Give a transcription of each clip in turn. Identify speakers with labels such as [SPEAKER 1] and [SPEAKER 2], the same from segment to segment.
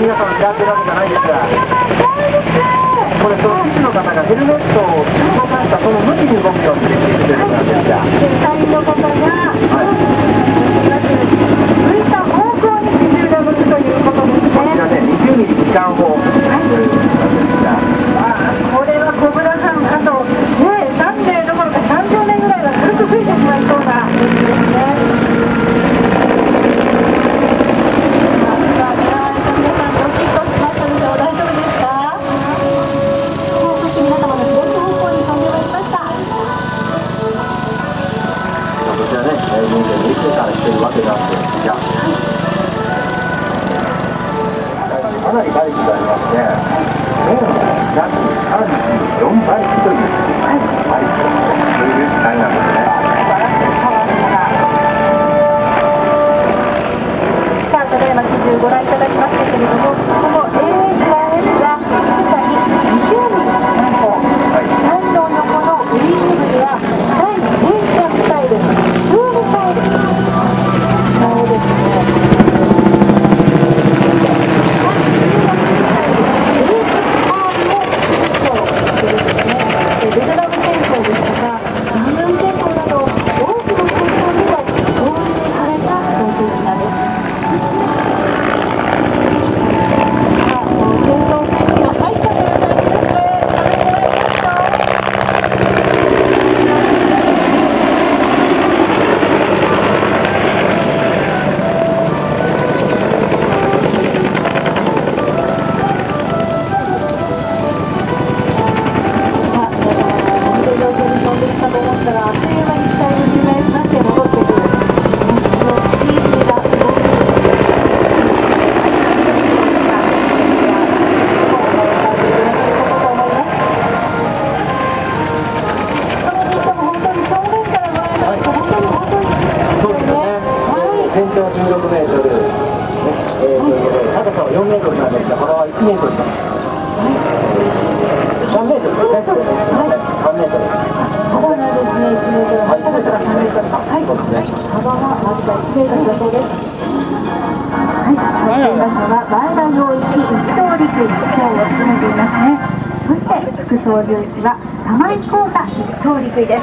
[SPEAKER 1] 皆さん狙ってるじゃないですがこれその記事の方がヘルメットを動かれたその向きに動くようにくれるというこなんです
[SPEAKER 2] 発売し
[SPEAKER 1] てい。ます
[SPEAKER 2] だそうです
[SPEAKER 1] は
[SPEAKER 2] い。乗ってい。ますのは前田洋一一刀陸市長を務めてい。ますねそして副操縦士は玉井幸太一刀陸です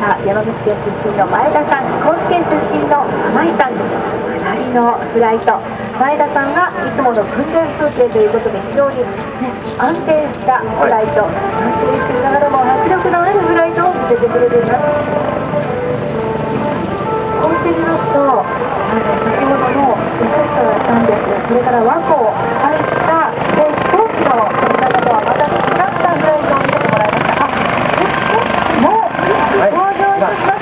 [SPEAKER 2] さあ山口県出身の前田さん高知県出身の玉井さん2人のフライト前田さんがい。つもの訓練風景とい。うことで非常に、ね、安定したフライト、安定してい。ながらも迫力のあるフライトを見せてくれてい。ますってみますと、あの先ほどのレタスですが、それから和光を入ったで飛行機の飛び方とはまた違ったフライトを見せてもらいました。あ、そしも登場しました。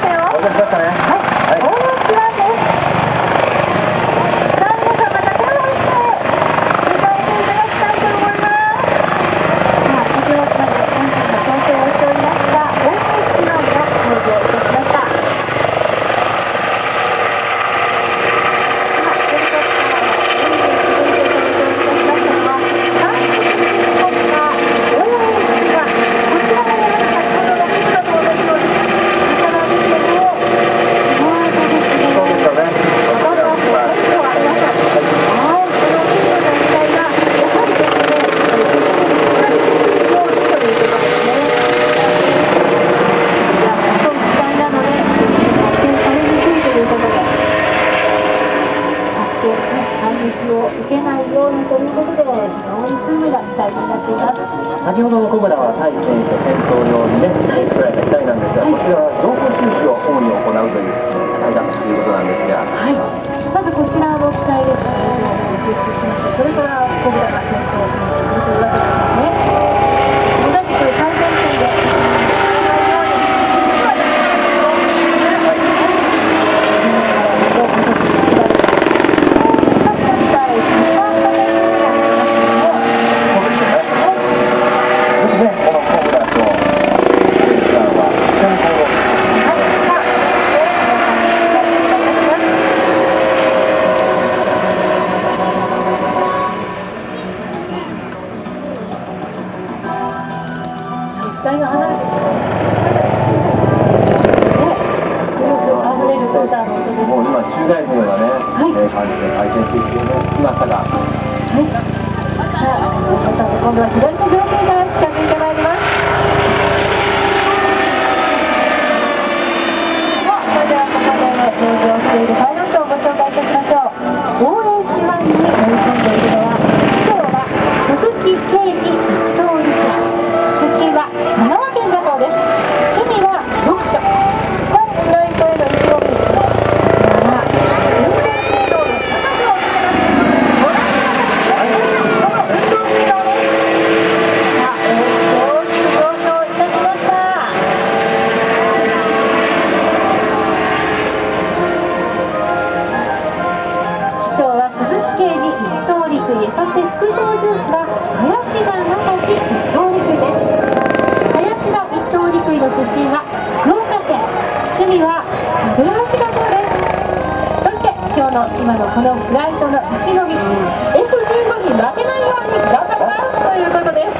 [SPEAKER 2] にて。
[SPEAKER 1] 先ほどの小村は対選手戦闘用にね、選手くられた機体なんですが、こちらは情報収集を主に行うという会だということなんですが。
[SPEAKER 2] はい。まずこちらも期待です。収集しました。それから小村が戦闘をするというわけです。
[SPEAKER 1] の今の
[SPEAKER 2] このフライトの意気込み F15 に負けないように頑張りますということです。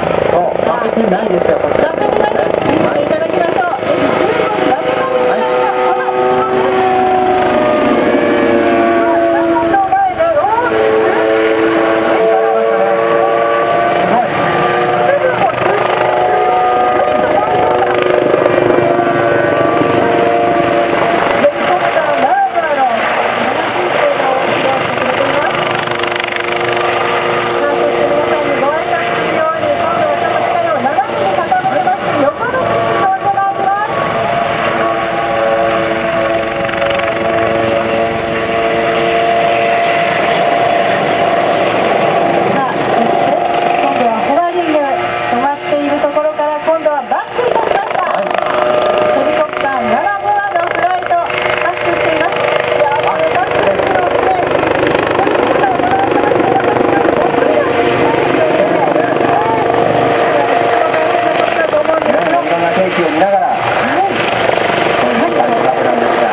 [SPEAKER 1] 負けてないですよ、こちら。
[SPEAKER 2] 負けてないです見ていただきましょう F15 に負けないようにこの意気込みですさあそして今度はホバリング止まっているところから今度はバックいたしました、ヘリコプター7号のフライトバックしていますいやこれバックするのってヘリコプターをご覧いただければ本当にはできないですよねだと思うんですけど
[SPEAKER 1] いろんな景色を見ながら、
[SPEAKER 2] はい
[SPEAKER 1] こういう感じだったんですが、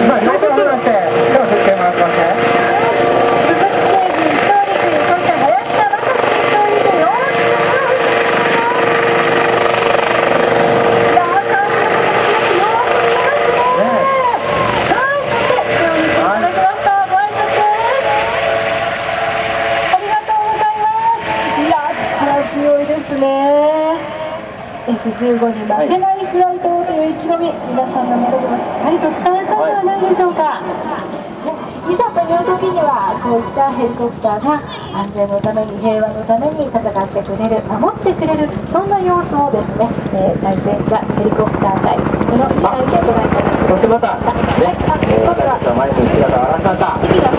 [SPEAKER 1] 今、両手を離して、手を振ってもらってますね。
[SPEAKER 2] 鈴木誠二一等陸尉そして林田正史一等陸尉大きくいやー感じのことよく見えますね
[SPEAKER 1] ね
[SPEAKER 2] はい、そして、今日に来ていただきました。ご挨拶です。ありがとうございます。いや、力強いですね。F15 に負けないフライトをという意気込み、皆さんの目でもしっかりと伝わったのではないでしょうか。いざという時にはこういったヘリコプターが安全のために平和のために戦ってくれる守ってくれるそんな様子をですね、えー対戦車ヘリコプター隊この機体でご覧いただきます
[SPEAKER 1] そしてまた、ね、えー私たちは前に姿を現しました。